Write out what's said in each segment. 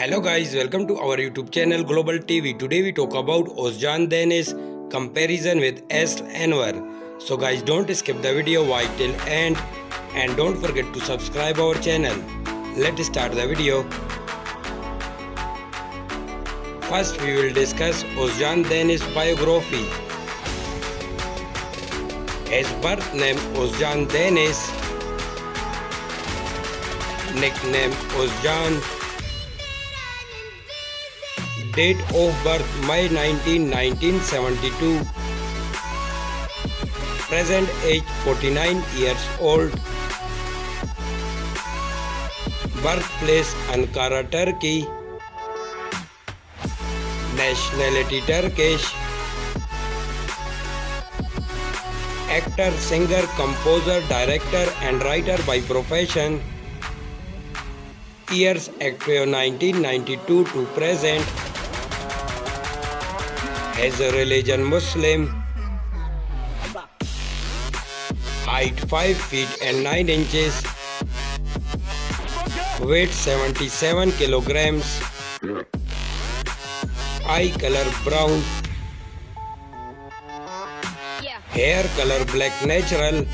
Hello guys, welcome to our YouTube channel Global TV. Today we talk about Özcan Deniz comparison with Aslı Enver. So guys, don't skip the video, watch till end and don't forget to subscribe our channel. Let's start the video. First we will discuss Özcan Deniz biography. His birth name Özcan Deniz, nickname Özcan date of birth May 19, 1972 present age 49 years old birth place Ankara Turkey nationality Turkish actor singer composer director and writer by profession years Actio 1992 to present as a religion Muslim. Height 5 feet and 9 inches. Weight 77 kilograms. Eye color brown. Hair color black natural.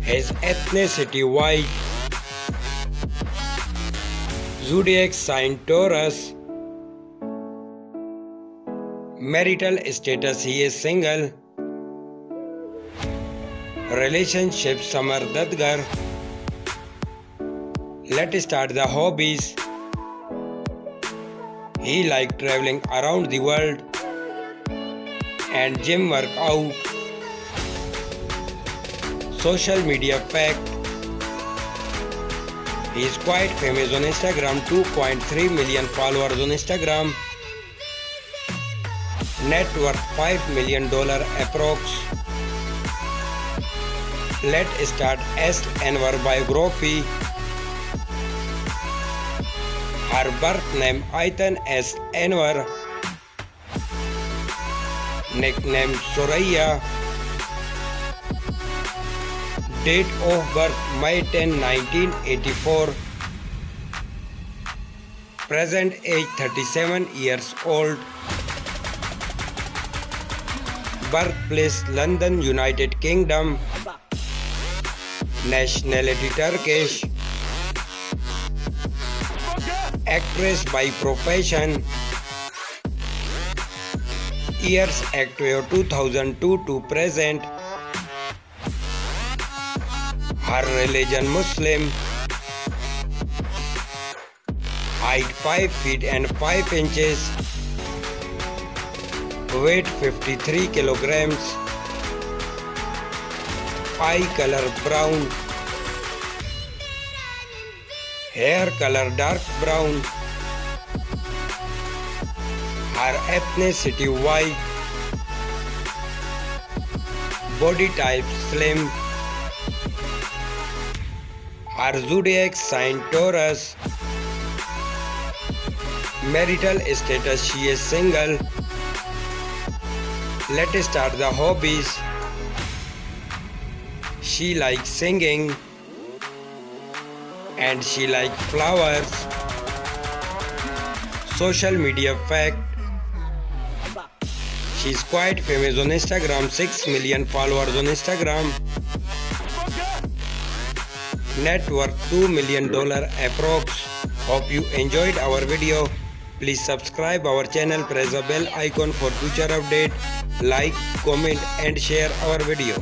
His ethnicity white. Zodiac sign Taurus. Marital status he है single relationship समर दत्तगर let start the hobbies he like travelling around the world and gym workout social media pack He is quite famous on Instagram 2.3 million followers on Instagram. Net worth 5 million dollar approx. Let's start Aslı Enver biography. Her birth name Ayten Aslı Enver. Nickname Soraya. Date of birth May 10, 1984. Present age 37 years old birthplace London, United Kingdom, nationality Turkish, actress by profession, years active 2002 to present, her religion Muslim, height 5 feet and 5 inches, weight 53 kilograms eye color brown hair color dark brown her ethnicity white body type slim her zodiac sign taurus marital status she is single Let's start the hobbies. She likes singing and she likes flowers. Social media fact. She's quite famous on Instagram, 6 million followers on Instagram. Net worth 2 million dollar approx. Hope you enjoyed our video. Please subscribe our channel, press the bell icon for future update. Like, comment and share our video.